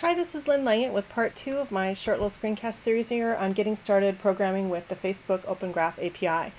Hi, this is Lynn Langit with part two of my short little screencast series here on getting started programming with the Facebook Open Graph API.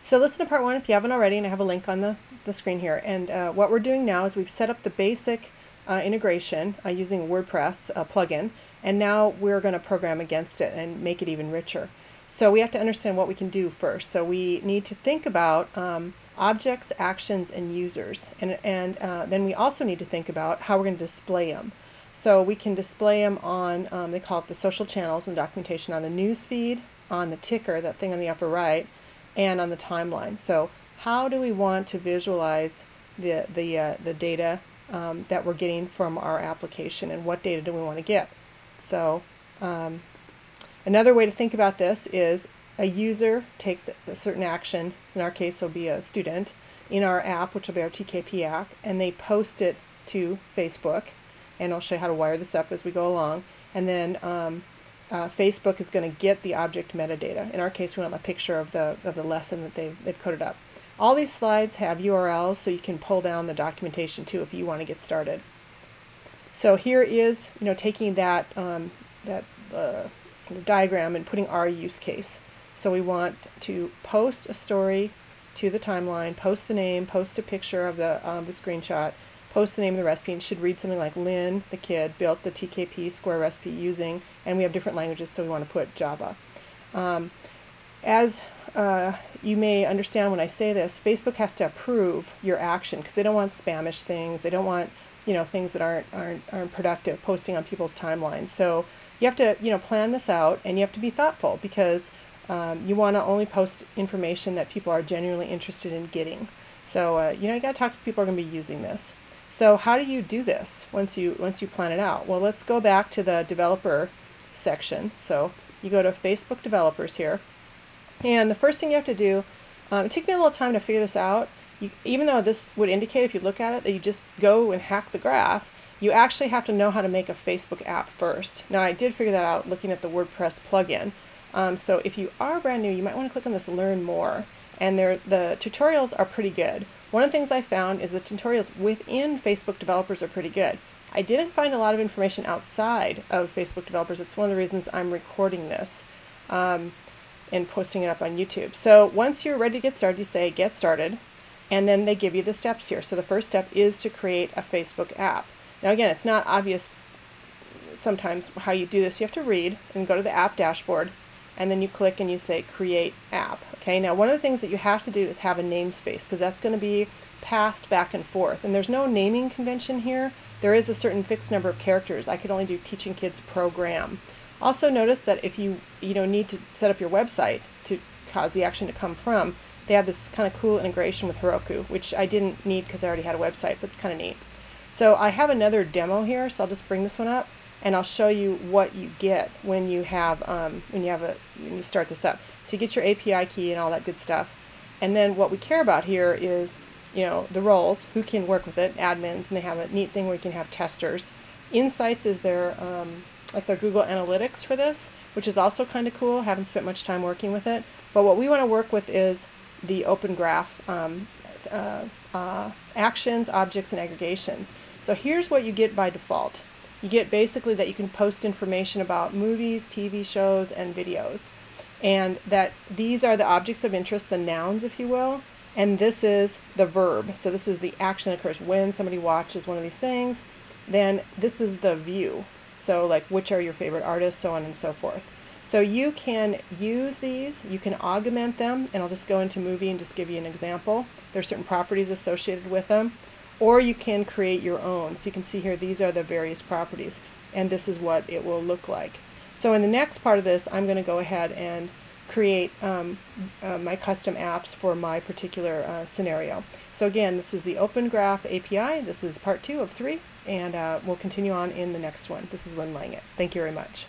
So listen to part one if you haven't already, and I have a link on the, the screen here. And uh, what we're doing now is we've set up the basic uh, integration uh, using WordPress plugin, and now we're going to program against it and make it even richer. So we have to understand what we can do first. So we need to think about um, objects, actions, and users. And, and uh, then we also need to think about how we're going to display them. So we can display them on, um, they call it the social channels and documentation on the news feed, on the ticker, that thing on the upper right, and on the timeline. So how do we want to visualize the, the, uh, the data um, that we're getting from our application and what data do we want to get? So um, another way to think about this is a user takes a certain action, in our case it'll be a student, in our app, which will be our TKP app, and they post it to Facebook and I'll show you how to wire this up as we go along. And then um, uh, Facebook is going to get the object metadata. In our case, we want a picture of the, of the lesson that they've, they've coded up. All these slides have URLs so you can pull down the documentation too if you want to get started. So here is, you know, taking that, um, that uh, diagram and putting our use case. So we want to post a story to the timeline, post the name, post a picture of the, um, the screenshot, post the name of the recipe and should read something like Lynn, the kid, built the TKP square recipe using, and we have different languages, so we want to put Java. Um, as uh, you may understand when I say this, Facebook has to approve your action because they don't want spamish things. They don't want you know things that aren't aren't aren't productive posting on people's timelines. So you have to you know plan this out and you have to be thoughtful because um, you want to only post information that people are genuinely interested in getting. So uh, you know you got to talk to people who are going to be using this. So how do you do this once you once you plan it out? Well, let's go back to the developer section. So you go to Facebook developers here, and the first thing you have to do, um, it took me a little time to figure this out. You, even though this would indicate if you look at it that you just go and hack the graph, you actually have to know how to make a Facebook app first. Now I did figure that out looking at the WordPress plugin. Um, so if you are brand new, you might want to click on this Learn More, and there the tutorials are pretty good. One of the things I found is the tutorials within Facebook developers are pretty good. I didn't find a lot of information outside of Facebook developers. It's one of the reasons I'm recording this um, and posting it up on YouTube. So once you're ready to get started, you say get started, and then they give you the steps here. So the first step is to create a Facebook app. Now again, it's not obvious sometimes how you do this. You have to read and go to the app dashboard and then you click and you say create app. Okay, now one of the things that you have to do is have a namespace because that's going to be passed back and forth. And there's no naming convention here. There is a certain fixed number of characters. I could only do teaching kids program. Also notice that if you you know need to set up your website to cause the action to come from, they have this kind of cool integration with Heroku, which I didn't need because I already had a website, but it's kind of neat. So I have another demo here, so I'll just bring this one up and I'll show you what you get when you have um, when you have a when you start this up. So you get your API key and all that good stuff, and then what we care about here is you know the roles, who can work with it, admins, and they have a neat thing where you can have testers. Insights is their um, like their Google Analytics for this, which is also kind of cool. Haven't spent much time working with it, but what we want to work with is the Open Graph um, uh, uh, actions, objects, and aggregations. So here's what you get by default you get basically that you can post information about movies, TV shows, and videos. And that these are the objects of interest, the nouns, if you will, and this is the verb. So this is the action that occurs when somebody watches one of these things. Then this is the view. So like which are your favorite artists, so on and so forth. So you can use these, you can augment them, and I'll just go into movie and just give you an example. There are certain properties associated with them or you can create your own. So you can see here, these are the various properties, and this is what it will look like. So in the next part of this, I'm going to go ahead and create um, uh, my custom apps for my particular uh, scenario. So again, this is the Open Graph API. This is part two of three, and uh, we'll continue on in the next one. This is Lynn Langit. Thank you very much.